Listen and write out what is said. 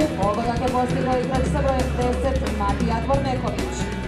su pogodak je postigao igrač sa brojem 10 Matija Dvorneković.